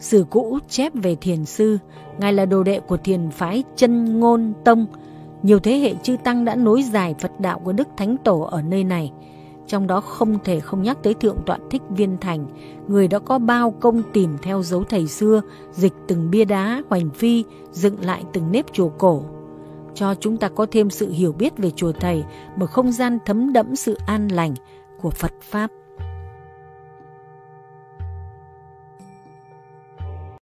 Sử cũ chép về thiền sư, ngài là đồ đệ của thiền phái chân ngôn tông. Nhiều thế hệ chư tăng đã nối dài Phật đạo của Đức Thánh Tổ ở nơi này. Trong đó không thể không nhắc tới Thượng tọa Thích Viên Thành, người đã có bao công tìm theo dấu thầy xưa, dịch từng bia đá, hoành phi, dựng lại từng nếp chùa cổ. Cho chúng ta có thêm sự hiểu biết về chùa thầy, một không gian thấm đẫm sự an lành của Phật Pháp.